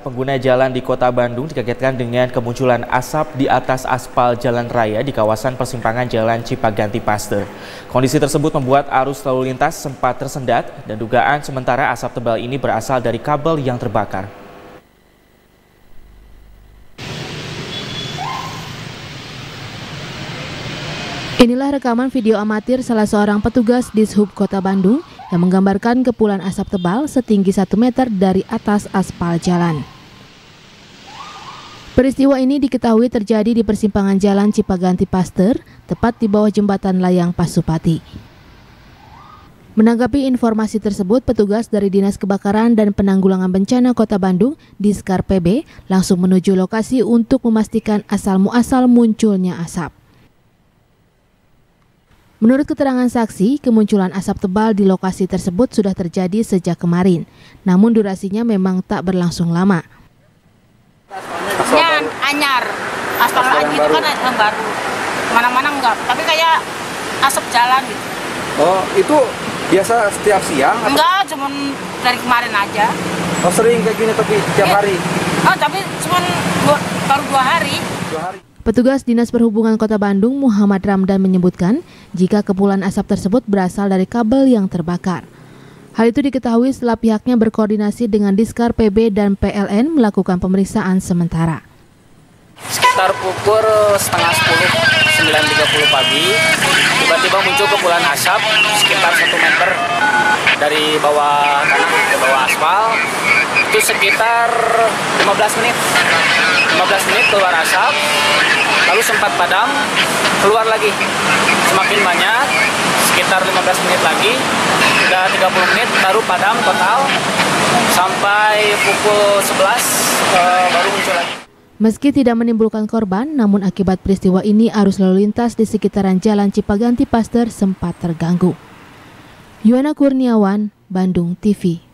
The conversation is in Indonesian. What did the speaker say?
Pengguna jalan di kota Bandung dikagetkan dengan kemunculan asap di atas aspal jalan raya di kawasan persimpangan Jalan Cipaganti Pasteur. Kondisi tersebut membuat arus lalu lintas sempat tersendat dan dugaan sementara asap tebal ini berasal dari kabel yang terbakar. Inilah rekaman video amatir salah seorang petugas di Sub Kota Bandung yang menggambarkan kepulan asap tebal setinggi 1 meter dari atas aspal jalan. Peristiwa ini diketahui terjadi di persimpangan Jalan Cipaganti Paster, tepat di bawah jembatan layang Pasupati. Menanggapi informasi tersebut, petugas dari Dinas Kebakaran dan Penanggulangan Bencana Kota Bandung, Diskar PB, langsung menuju lokasi untuk memastikan asal-muasal munculnya asap. Menurut keterangan saksi, kemunculan asap tebal di lokasi tersebut sudah terjadi sejak kemarin, namun durasinya memang tak berlangsung lama. Asnya anyar, aspal itu kan yang baru, mana-mana enggak, tapi kayak asap jalan gitu. Oh, itu biasa setiap siang? Enggak, cuma dari kemarin aja. Oh, sering kayak gini tapi tiap Eh, hari? Oh, tapi cuma baru dua hari. Dua hari. Petugas Dinas Perhubungan Kota Bandung Muhammad Ramdan menyebutkan jika kepulan asap tersebut berasal dari kabel yang terbakar. Hal itu diketahui setelah pihaknya berkoordinasi dengan Diskar PB dan PLN melakukan pemeriksaan sementara. Sekitar pukul setengah 10, 9.30 pagi, tiba-tiba muncul kepulan asap sekitar 1 meter dari bawah tanah ke bawah aspal. Itu sekitar 15 menit. 15 menit keluar asap, lalu sempat padam, keluar lagi. Semakin banyak, sekitar 15 menit lagi, udah 30 menit baru padam total, sampai pukul 11 eh, baru muncul lagi. Meski tidak menimbulkan korban, namun akibat peristiwa ini arus lalu lintas di sekitaran Jalan Cipaganti Paster sempat terganggu. Yuana Kurniawan, Bandung TV